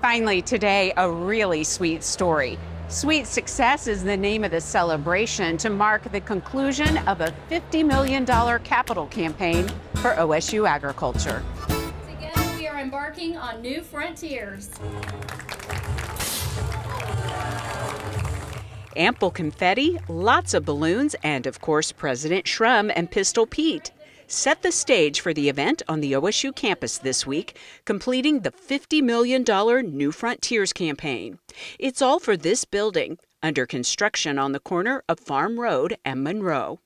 Finally, today, a really sweet story. Sweet Success is the name of the celebration to mark the conclusion of a $50 million capital campaign for OSU agriculture. Together, we are embarking on new frontiers. Ample confetti, lots of balloons, and of course, President Shrum and Pistol Pete set the stage for the event on the OSU campus this week, completing the $50 million New Frontiers campaign. It's all for this building, under construction on the corner of Farm Road and Monroe.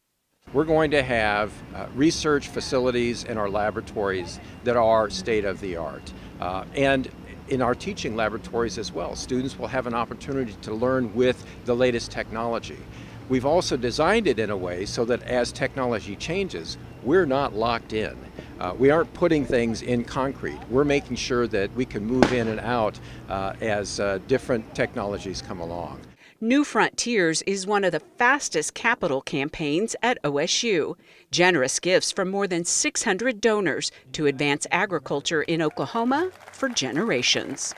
We're going to have uh, research facilities in our laboratories that are state of the art. Uh, and in our teaching laboratories as well. Students will have an opportunity to learn with the latest technology. We've also designed it in a way so that as technology changes, we're not locked in. Uh, we aren't putting things in concrete. We're making sure that we can move in and out uh, as uh, different technologies come along. New Frontiers is one of the fastest capital campaigns at OSU. Generous gifts from more than 600 donors to advance agriculture in Oklahoma for generations.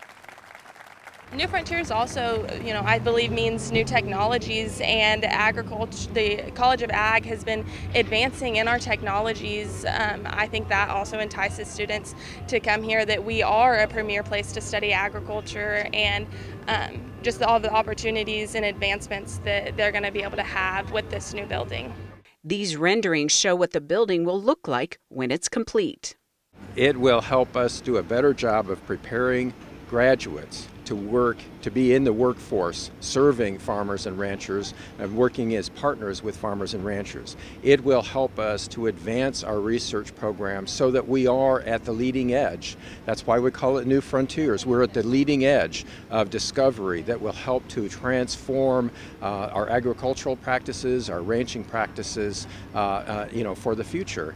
New Frontiers also, you know, I believe means new technologies and agriculture. The College of Ag has been advancing in our technologies. Um, I think that also entices students to come here. That we are a premier place to study agriculture and um, just all the opportunities and advancements that they're going to be able to have with this new building. These renderings show what the building will look like when it's complete. It will help us do a better job of preparing graduates to work, to be in the workforce, serving farmers and ranchers and working as partners with farmers and ranchers. It will help us to advance our research programs so that we are at the leading edge. That's why we call it New Frontiers. We're at the leading edge of discovery that will help to transform uh, our agricultural practices, our ranching practices, uh, uh, you know, for the future.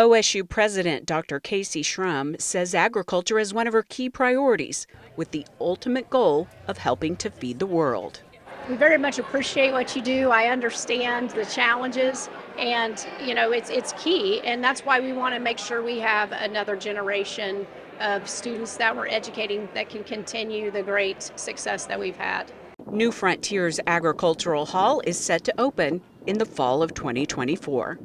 OSU President Dr. Kayse Shrum says agriculture is one of her key priorities, with the ultimate goal of helping to feed the world. We very much appreciate what you do. I understand the challenges, and you know it's it's key, and that's why we want to make sure we have another generation of students that we're educating that can continue the great success that we've had. New Frontiers Agricultural Hall is set to open in the fall of 2024.